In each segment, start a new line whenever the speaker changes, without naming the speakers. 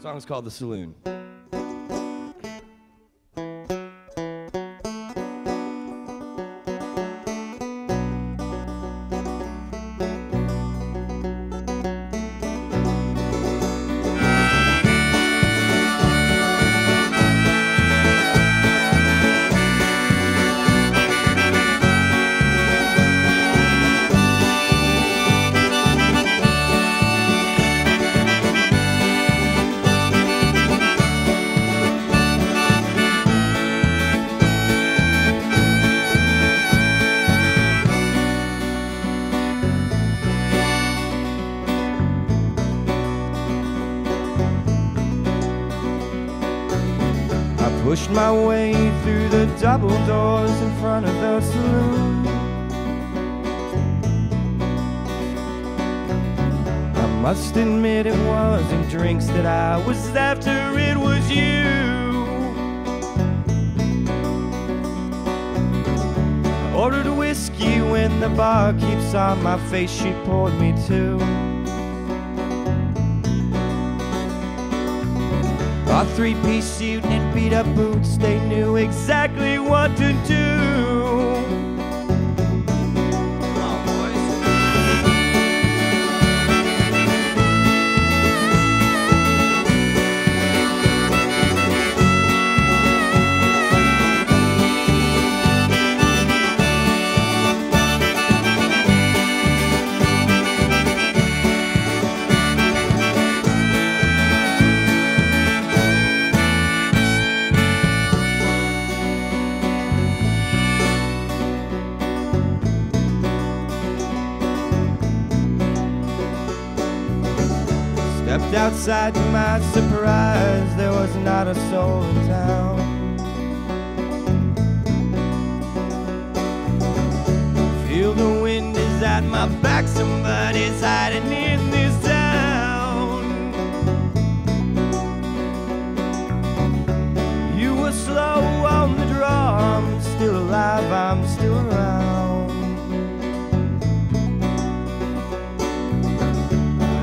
song's called The Saloon. Pushed my way through the double doors in front of the saloon. I must admit it wasn't drinks that I was after, it was you. I ordered whiskey when the barkeep saw my face, she poured me two. Our three-piece suit and beat-up boots, they knew exactly what to do. Outside to my surprise, there was not a soul in town. Feel the wind is at my back, somebody's hiding in this town. You were slow on the draw, I'm still alive, I'm still around.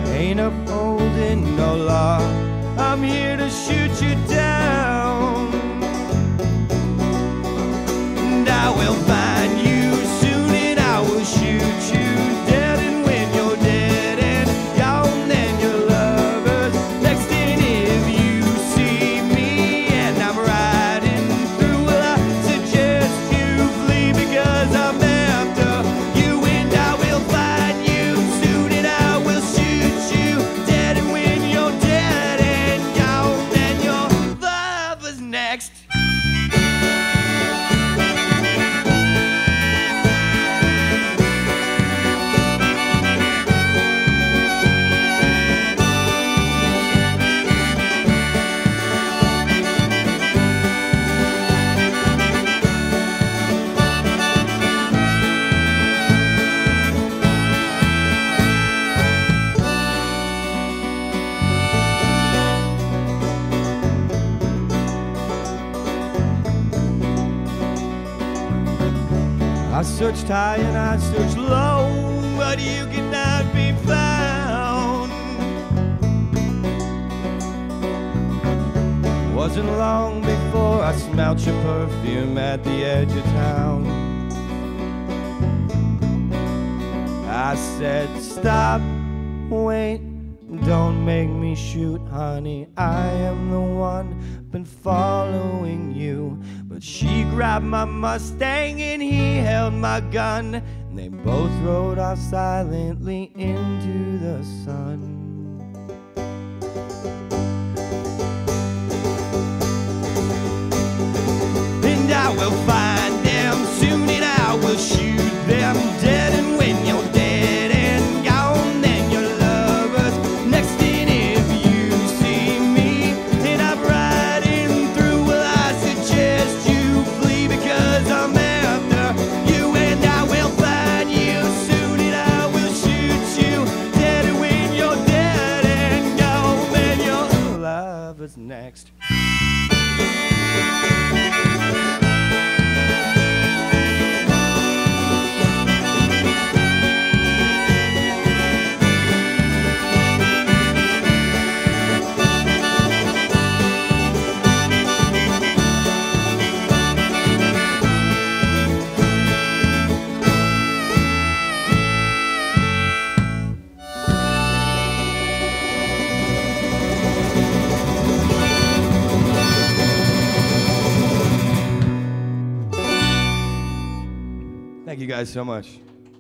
I ain't upholding no law. I'm here to shoot you down. Next. I searched high and I searched low, but you cannot be found. Wasn't long before I smelt your perfume at the edge of town. I said, Stop, wait, don't make me shoot, honey. I am the one been following. But she grabbed my Mustang and he held my gun. And they both rode off silently into the sun. And I will lover's next. Guys so much.